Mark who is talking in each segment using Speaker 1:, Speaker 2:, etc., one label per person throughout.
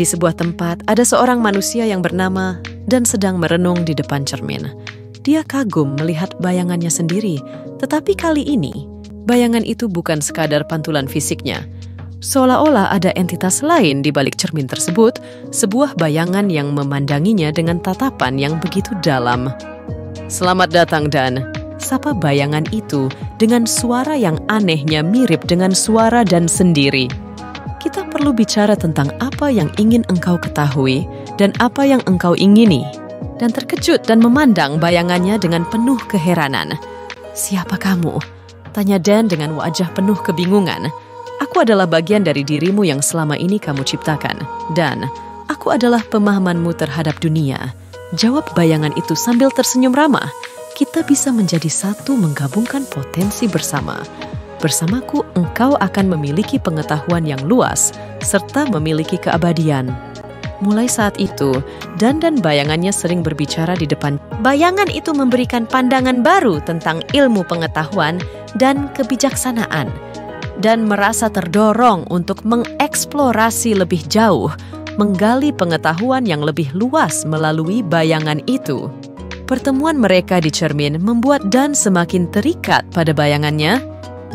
Speaker 1: Di sebuah tempat, ada seorang manusia yang bernama dan sedang merenung di depan cermin. Dia kagum melihat bayangannya sendiri, tetapi kali ini, bayangan itu bukan sekadar pantulan fisiknya. Seolah-olah ada entitas lain di balik cermin tersebut, sebuah bayangan yang memandanginya dengan tatapan yang begitu dalam. Selamat datang, Dan. Sapa bayangan itu dengan suara yang anehnya mirip dengan suara Dan sendiri perlu bicara tentang apa yang ingin engkau ketahui dan apa yang engkau ingini. Dan terkejut dan memandang bayangannya dengan penuh keheranan. Siapa kamu? Tanya Dan dengan wajah penuh kebingungan. Aku adalah bagian dari dirimu yang selama ini kamu ciptakan. Dan aku adalah pemahamanmu terhadap dunia. Jawab bayangan itu sambil tersenyum ramah. Kita bisa menjadi satu menggabungkan potensi bersama Bersamaku, engkau akan memiliki pengetahuan yang luas serta memiliki keabadian. Mulai saat itu, Dan dan bayangannya sering berbicara di depan. Bayangan itu memberikan pandangan baru tentang ilmu pengetahuan dan kebijaksanaan, dan merasa terdorong untuk mengeksplorasi lebih jauh, menggali pengetahuan yang lebih luas melalui bayangan itu. Pertemuan mereka di cermin membuat Dan semakin terikat pada bayangannya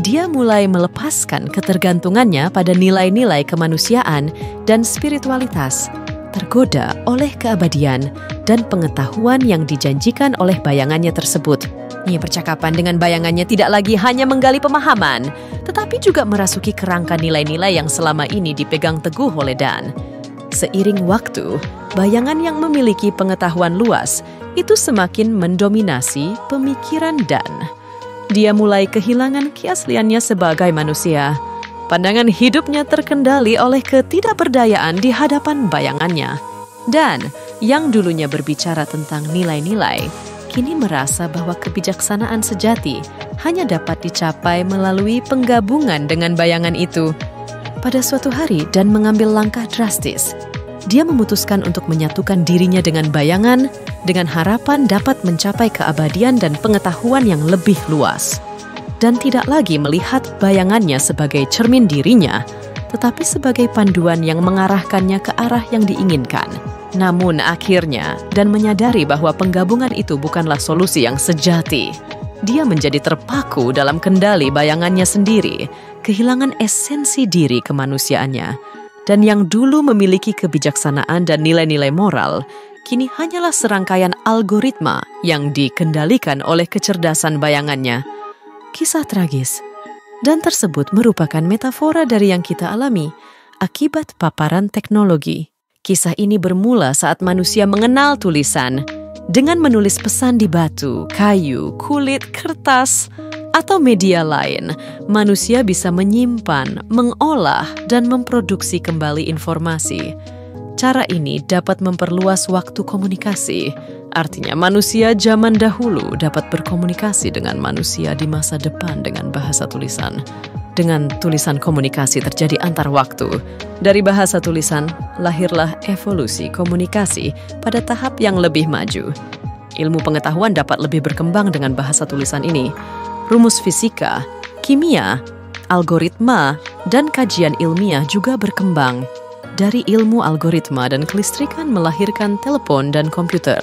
Speaker 1: dia mulai melepaskan ketergantungannya pada nilai-nilai kemanusiaan dan spiritualitas, tergoda oleh keabadian dan pengetahuan yang dijanjikan oleh bayangannya tersebut. Ia percakapan dengan bayangannya tidak lagi hanya menggali pemahaman, tetapi juga merasuki kerangka nilai-nilai yang selama ini dipegang teguh oleh Dan. Seiring waktu, bayangan yang memiliki pengetahuan luas itu semakin mendominasi pemikiran Dan dia mulai kehilangan keasliannya sebagai manusia. Pandangan hidupnya terkendali oleh ketidakberdayaan di hadapan bayangannya. Dan yang dulunya berbicara tentang nilai-nilai, kini merasa bahwa kebijaksanaan sejati hanya dapat dicapai melalui penggabungan dengan bayangan itu. Pada suatu hari dan mengambil langkah drastis, dia memutuskan untuk menyatukan dirinya dengan bayangan dengan harapan dapat mencapai keabadian dan pengetahuan yang lebih luas. Dan tidak lagi melihat bayangannya sebagai cermin dirinya, tetapi sebagai panduan yang mengarahkannya ke arah yang diinginkan. Namun akhirnya, dan menyadari bahwa penggabungan itu bukanlah solusi yang sejati, dia menjadi terpaku dalam kendali bayangannya sendiri, kehilangan esensi diri kemanusiaannya, dan yang dulu memiliki kebijaksanaan dan nilai-nilai moral, kini hanyalah serangkaian algoritma yang dikendalikan oleh kecerdasan bayangannya. Kisah tragis, dan tersebut merupakan metafora dari yang kita alami akibat paparan teknologi. Kisah ini bermula saat manusia mengenal tulisan dengan menulis pesan di batu, kayu, kulit, kertas, atau media lain, manusia bisa menyimpan, mengolah, dan memproduksi kembali informasi. Cara ini dapat memperluas waktu komunikasi. Artinya, manusia zaman dahulu dapat berkomunikasi dengan manusia di masa depan dengan bahasa tulisan. Dengan tulisan komunikasi terjadi antar waktu. Dari bahasa tulisan, lahirlah evolusi komunikasi pada tahap yang lebih maju. Ilmu pengetahuan dapat lebih berkembang dengan bahasa tulisan ini rumus fisika, kimia, algoritma, dan kajian ilmiah juga berkembang. Dari ilmu algoritma dan kelistrikan melahirkan telepon dan komputer.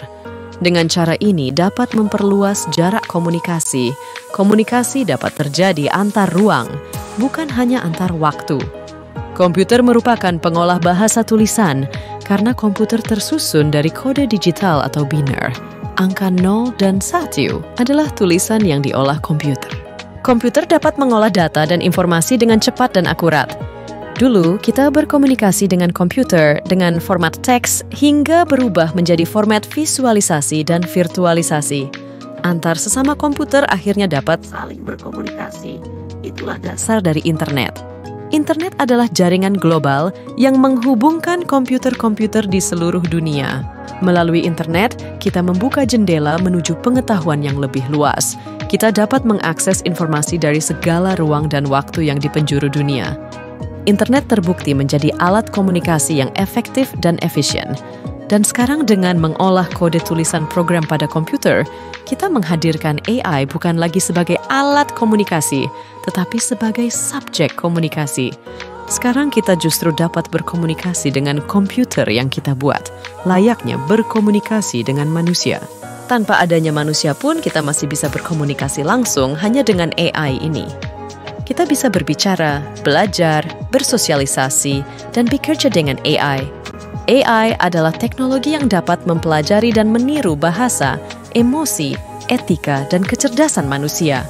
Speaker 1: Dengan cara ini dapat memperluas jarak komunikasi. Komunikasi dapat terjadi antar ruang, bukan hanya antar waktu. Komputer merupakan pengolah bahasa tulisan karena komputer tersusun dari kode digital atau biner angka 0 dan 1 adalah tulisan yang diolah komputer. Komputer dapat mengolah data dan informasi dengan cepat dan akurat. Dulu, kita berkomunikasi dengan komputer dengan format teks hingga berubah menjadi format visualisasi dan virtualisasi. Antar sesama komputer akhirnya dapat saling berkomunikasi. Itulah dasar dari internet. Internet adalah jaringan global yang menghubungkan komputer-komputer di seluruh dunia. Melalui internet, kita membuka jendela menuju pengetahuan yang lebih luas. Kita dapat mengakses informasi dari segala ruang dan waktu yang di penjuru dunia. Internet terbukti menjadi alat komunikasi yang efektif dan efisien. Dan sekarang dengan mengolah kode tulisan program pada komputer, kita menghadirkan AI bukan lagi sebagai alat komunikasi, tetapi sebagai subjek komunikasi. Sekarang kita justru dapat berkomunikasi dengan komputer yang kita buat, layaknya berkomunikasi dengan manusia. Tanpa adanya manusia pun kita masih bisa berkomunikasi langsung hanya dengan AI ini. Kita bisa berbicara, belajar, bersosialisasi, dan bekerja dengan AI. AI adalah teknologi yang dapat mempelajari dan meniru bahasa, emosi, etika, dan kecerdasan manusia.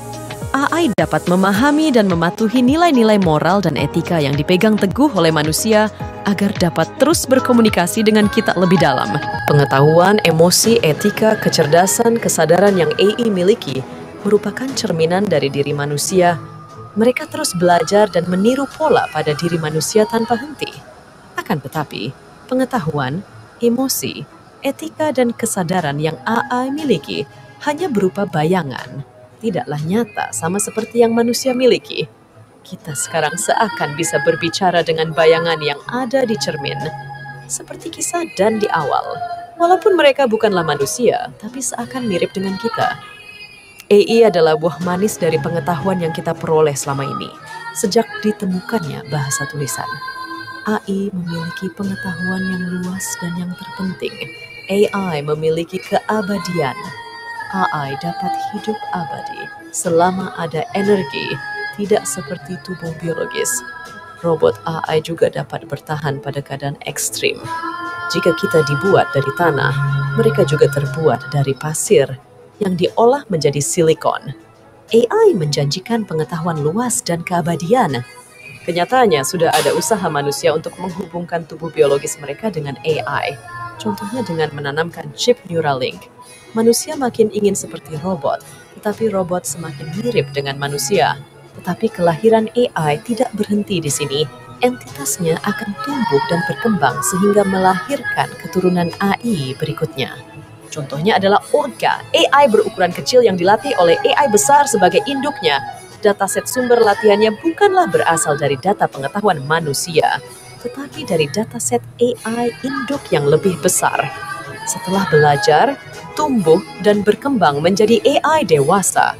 Speaker 1: AI dapat memahami dan mematuhi nilai-nilai moral dan etika yang dipegang teguh oleh manusia agar dapat terus berkomunikasi dengan kita lebih dalam. Pengetahuan, emosi, etika, kecerdasan, kesadaran yang AI miliki merupakan cerminan dari diri manusia. Mereka terus belajar dan meniru pola pada diri manusia tanpa henti. Akan tetapi, pengetahuan, emosi, etika, dan kesadaran yang AI miliki hanya berupa bayangan tidaklah nyata sama seperti yang manusia miliki. Kita sekarang seakan bisa berbicara dengan bayangan yang ada di cermin, seperti kisah dan di awal. Walaupun mereka bukanlah manusia, tapi seakan mirip dengan kita. AI adalah buah manis dari pengetahuan yang kita peroleh selama ini, sejak ditemukannya bahasa tulisan. AI memiliki pengetahuan yang luas dan yang terpenting. AI memiliki keabadian AI dapat hidup abadi selama ada energi, tidak seperti tubuh biologis. Robot AI juga dapat bertahan pada keadaan ekstrim. Jika kita dibuat dari tanah, mereka juga terbuat dari pasir yang diolah menjadi silikon. AI menjanjikan pengetahuan luas dan keabadian. Kenyataannya sudah ada usaha manusia untuk menghubungkan tubuh biologis mereka dengan AI. Contohnya dengan menanamkan chip Neuralink manusia makin ingin seperti robot, tetapi robot semakin mirip dengan manusia. Tetapi kelahiran AI tidak berhenti di sini. Entitasnya akan tumbuh dan berkembang sehingga melahirkan keturunan AI berikutnya. Contohnya adalah Orca, AI berukuran kecil yang dilatih oleh AI besar sebagai induknya. Dataset sumber latihannya bukanlah berasal dari data pengetahuan manusia, tetapi dari dataset AI induk yang lebih besar. Setelah belajar, tumbuh dan berkembang menjadi AI dewasa,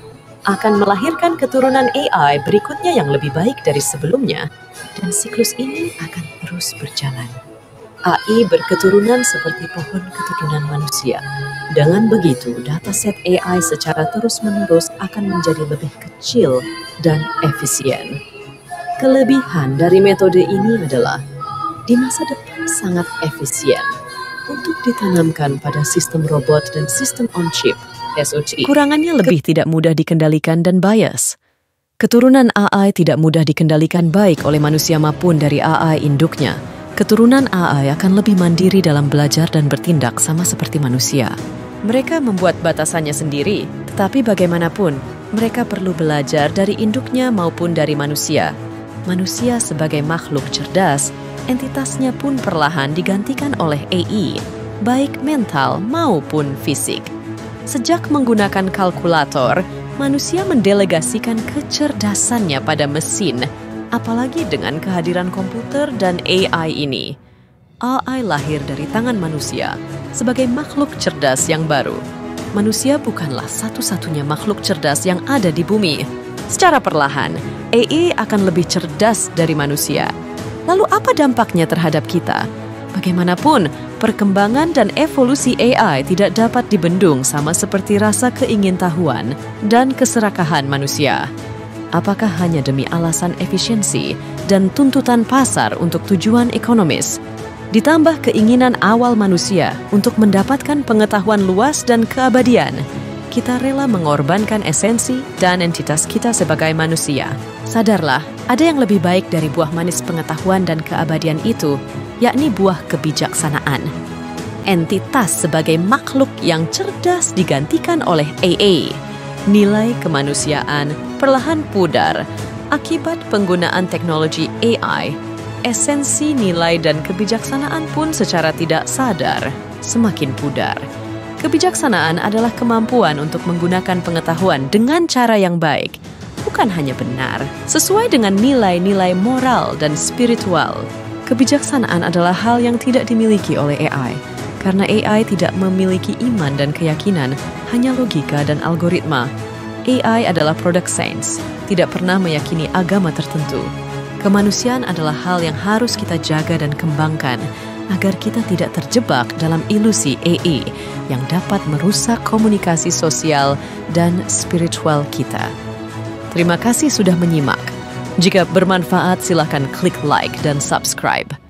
Speaker 1: akan melahirkan keturunan AI berikutnya yang lebih baik dari sebelumnya, dan siklus ini akan terus berjalan. AI berketurunan seperti pohon keturunan manusia. Dengan begitu, dataset AI secara terus-menerus akan menjadi lebih kecil dan efisien. Kelebihan dari metode ini adalah di masa depan sangat efisien untuk ditanamkan pada sistem robot dan sistem on-chip SOC. Kurangannya lebih tidak mudah dikendalikan dan bias. Keturunan AI tidak mudah dikendalikan baik oleh manusia maupun dari AI induknya. Keturunan AI akan lebih mandiri dalam belajar dan bertindak sama seperti manusia. Mereka membuat batasannya sendiri, tetapi bagaimanapun, mereka perlu belajar dari induknya maupun dari manusia. Manusia sebagai makhluk cerdas entitasnya pun perlahan digantikan oleh AI, baik mental maupun fisik. Sejak menggunakan kalkulator, manusia mendelegasikan kecerdasannya pada mesin, apalagi dengan kehadiran komputer dan AI ini. AI lahir dari tangan manusia sebagai makhluk cerdas yang baru. Manusia bukanlah satu-satunya makhluk cerdas yang ada di bumi. Secara perlahan, AI akan lebih cerdas dari manusia Lalu apa dampaknya terhadap kita? Bagaimanapun, perkembangan dan evolusi AI tidak dapat dibendung sama seperti rasa keingintahuan dan keserakahan manusia. Apakah hanya demi alasan efisiensi dan tuntutan pasar untuk tujuan ekonomis? Ditambah keinginan awal manusia untuk mendapatkan pengetahuan luas dan keabadian, kita rela mengorbankan esensi dan entitas kita sebagai manusia. Sadarlah, ada yang lebih baik dari buah manis pengetahuan dan keabadian itu, yakni buah kebijaksanaan. Entitas sebagai makhluk yang cerdas digantikan oleh AA. Nilai kemanusiaan perlahan pudar akibat penggunaan teknologi AI. Esensi nilai dan kebijaksanaan pun secara tidak sadar semakin pudar. Kebijaksanaan adalah kemampuan untuk menggunakan pengetahuan dengan cara yang baik, bukan hanya benar, sesuai dengan nilai-nilai moral dan spiritual. Kebijaksanaan adalah hal yang tidak dimiliki oleh AI, karena AI tidak memiliki iman dan keyakinan, hanya logika dan algoritma. AI adalah produk sains, tidak pernah meyakini agama tertentu. Kemanusiaan adalah hal yang harus kita jaga dan kembangkan agar kita tidak terjebak dalam ilusi AI yang dapat merusak komunikasi sosial dan spiritual kita. Terima kasih sudah menyimak. Jika bermanfaat, silakan klik like dan subscribe.